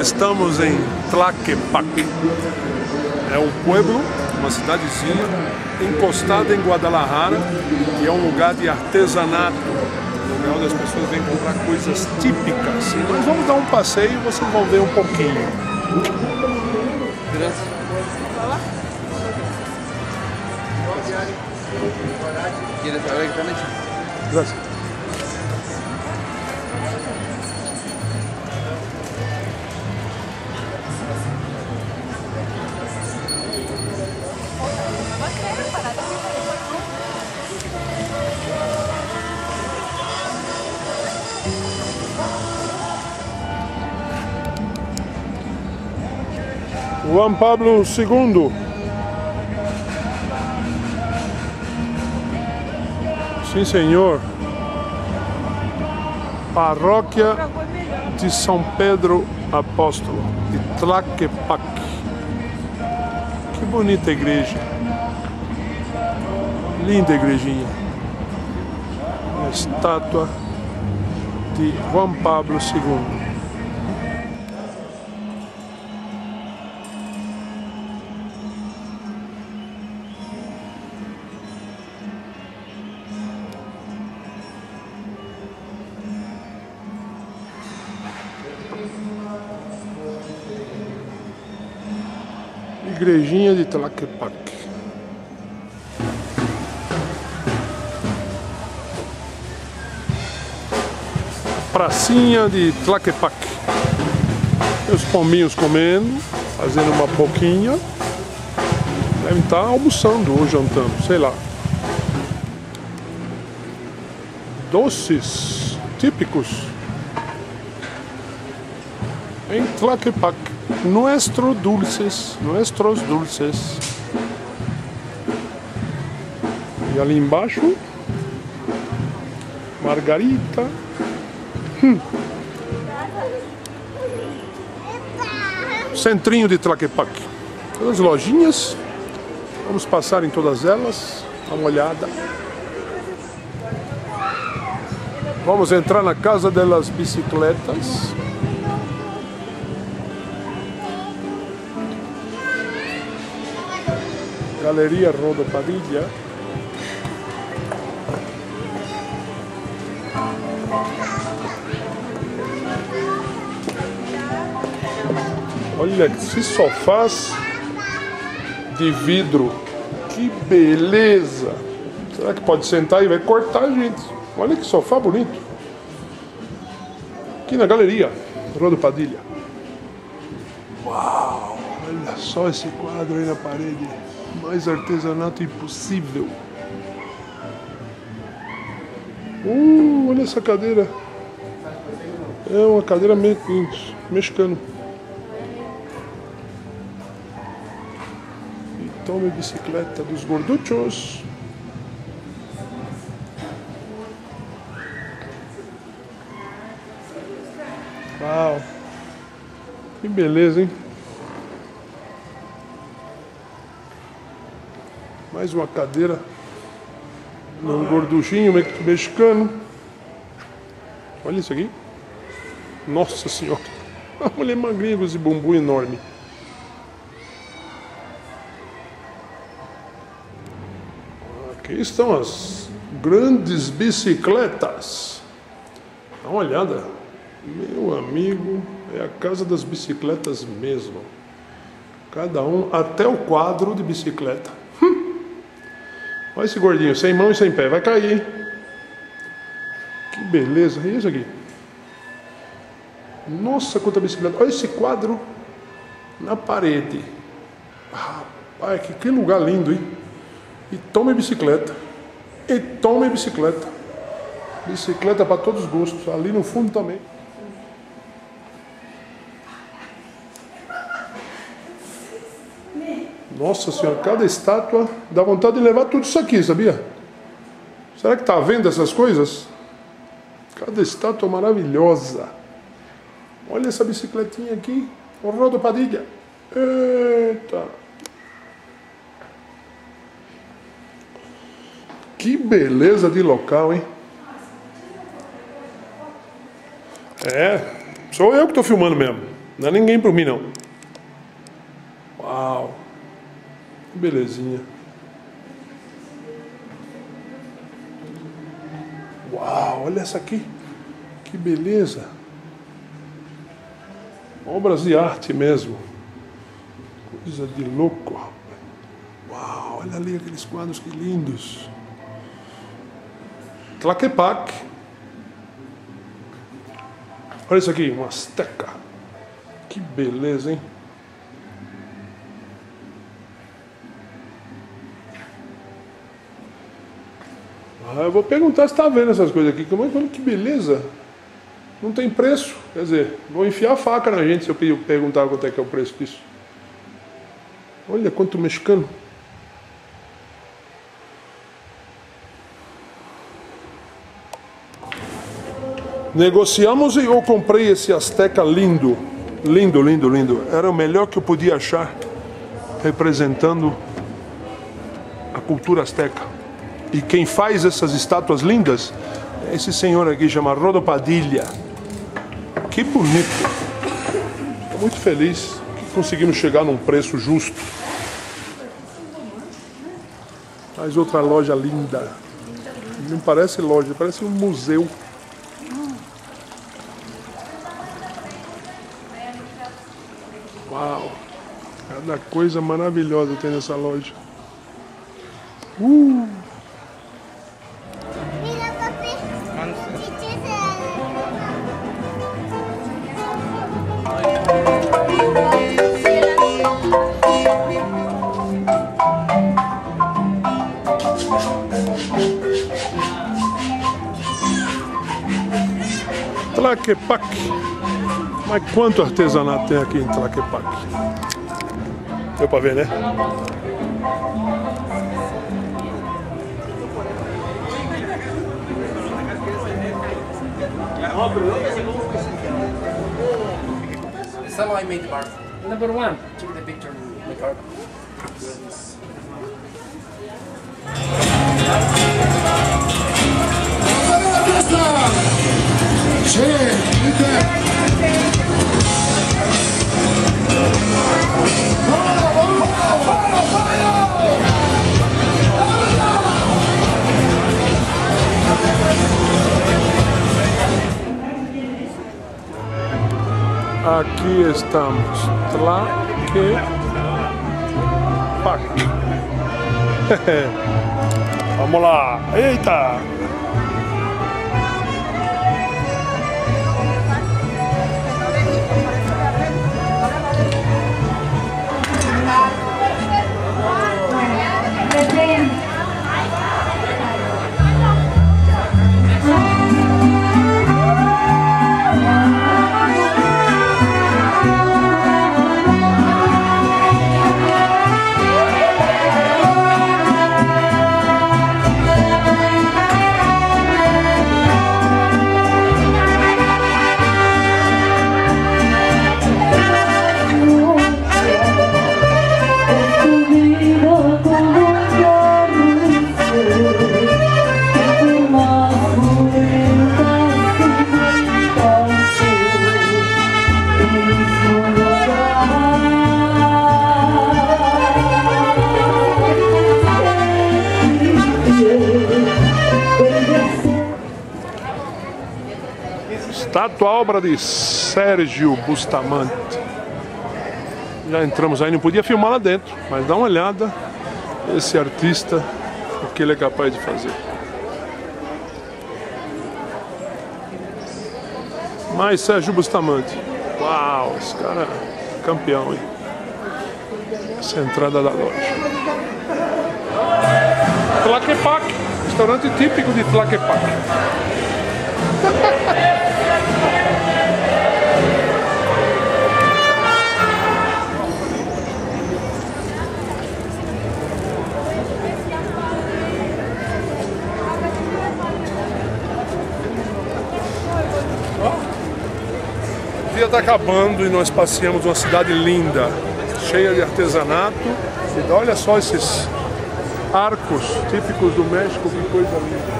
Estamos em Tlaquepaque. É um pueblo, uma cidadezinha encostada em Guadalajara, que é um lugar de artesanato, onde as pessoas vêm comprar coisas típicas. E nós vamos dar um passeio e vocês vão ver um pouquinho. ¿Quieres saber qué han hecho? Gracias. Juan Pablo II. Sim, senhor. Paróquia de São Pedro Apóstolo, de Tlaquepaque. Que bonita igreja. Linda igrejinha. Estátua de Juan Pablo II. Igrejinha de Tlaquepaque. Pracinha de Tlaquepaque. Os pombinhos comendo, fazendo uma boquinha. Devem estar almoçando ou jantando, sei lá. Doces típicos em Tlaquepaque. Nuestro dulces, nuestros dulces. E ali embaixo, Margarita. Hum. Centrinho de Tlaquepaque. Todas as lojinhas. Vamos passar em todas elas. Dá uma olhada. Vamos entrar na casa das bicicletas. Galeria Rodo Padilha. Olha esses sofás de vidro. Que beleza! Será que pode sentar e vai cortar, gente? Olha que sofá bonito. Aqui na galeria, Rodo Padilha. Uau! Olha só esse quadro aí na parede. Mais artesanato impossível. Uh, olha essa cadeira. É uma cadeira me mexicana. E tome bicicleta dos gorduchos. Uau. Que beleza, hein? Mais uma cadeira. Um gorduchinho mexicano. Olha isso aqui. Nossa senhora. Uma mulher magrinha com esse bumbum enorme. Aqui estão as grandes bicicletas. Dá uma olhada. Meu amigo, é a casa das bicicletas mesmo. Cada um, até o quadro de bicicleta. Olha esse gordinho, sem mão e sem pé. Vai cair? Que beleza. E isso aqui? Nossa, quanta bicicleta. Olha esse quadro na parede. Rapaz, que, que lugar lindo, hein? E tome bicicleta. E tome bicicleta. Bicicleta para todos os gostos. Ali no fundo também. Nossa senhora, cada estátua dá vontade de levar tudo isso aqui, sabia? Será que está vendo essas coisas? Cada estátua maravilhosa. Olha essa bicicletinha aqui. O Rodo Padilha. Eita. Que beleza de local, hein? É, sou eu que estou filmando mesmo. Não é ninguém por mim, não. Uau! Que belezinha. Uau, olha essa aqui. Que beleza. Obras de arte mesmo. Coisa de louco. Uau, olha ali aqueles quadros que lindos. Tlaquepaque. Olha isso aqui, uma asteca. Que beleza, hein? Eu vou perguntar se está vendo essas coisas aqui. Como, é que beleza. Não tem preço. Quer dizer, vou enfiar a faca na gente se eu perguntar quanto é que é o preço disso. Olha quanto mexicano. Negociamos e eu comprei esse Azteca lindo. Lindo, lindo, lindo. Era o melhor que eu podia achar representando a cultura azteca. E quem faz essas estátuas lindas é esse senhor aqui, chama Rodo Padilha. Que bonito. Estou muito feliz que conseguimos chegar num preço justo. Mais outra loja linda. Não parece loja, parece um museu. Uau! Cada coisa maravilhosa tem nessa loja. Uh! Tlaquepaque. Mas quanto artesanato tem aqui em Tlaquepaque? Deu pra ver, né? This how I made the bar. Number one. Take the picture in the car. Aqui estamos. Tlaquepaque. Vamos lá. Eita! Estátua obra de Sérgio Bustamante. Já entramos aí, não podia filmar lá dentro, mas dá uma olhada esse artista, o que ele é capaz de fazer. Mais Sérgio Bustamante. Uau, esse cara é campeão, hein? Essa é a entrada da loja. Tlaquepaque, restaurante típico de Tlaquepaque. acabando e nós passeamos uma cidade linda, cheia de artesanato. E olha só esses arcos típicos do México, que coisa linda.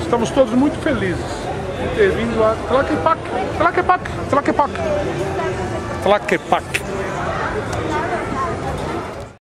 Estamos todos muito felizes. de ter vindo a Tlaquepaque, Tlaquepaque, Tlaquepaque, Tlaquepaque.